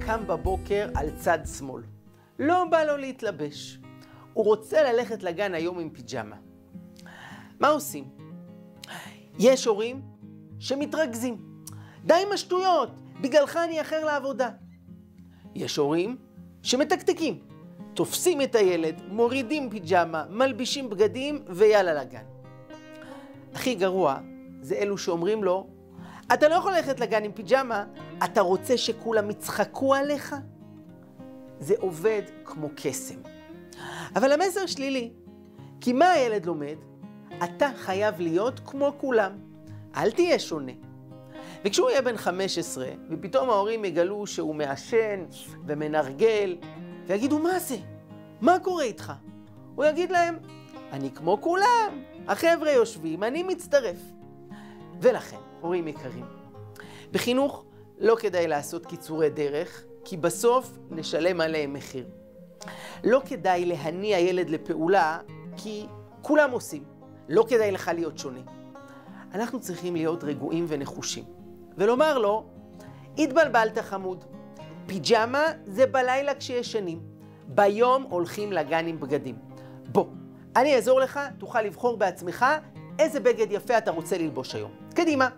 קם בבוקר על צד שמאל. לא בא לו להתלבש. הוא רוצה ללכת לגן היום עם פיג'מה. מה עושים? יש הורים שמתרכזים. די עם השטויות, בגללך אני אחר לעבודה. יש הורים שמתקתקים. תופסים את הילד, מורידים פיג'מה, מלבישים בגדים ויאללה לגן. הכי גרוע זה אלו שאומרים לו, אתה לא יכול ללכת לגן עם פיג'מה, אתה רוצה שכולם יצחקו עליך? זה עובד כמו קסם. אבל המסר שלילי, כי מה הילד לומד? אתה חייב להיות כמו כולם, אל תהיה שונה. וכשהוא יהיה בן 15, ופתאום ההורים יגלו שהוא מעשן ומנרגל, ויגידו, מה זה? מה קורה איתך? הוא יגיד להם, אני כמו כולם, החבר'ה יושבים, אני מצטרף. ולכן, הורים יקרים, בחינוך לא כדאי לעשות קיצורי דרך, כי בסוף נשלם עליהם מחיר. לא כדאי להניע ילד לפעולה, כי כולם עושים. לא כדאי לך להיות שונה. אנחנו צריכים להיות רגועים ונחושים, ולומר לו, התבלבלת חמוד, פיג'מה זה בלילה כשישנים, ביום הולכים לגן עם בגדים. בוא, אני אעזור לך, תוכל לבחור בעצמך איזה בגד יפה אתה רוצה ללבוש היום. קדימה.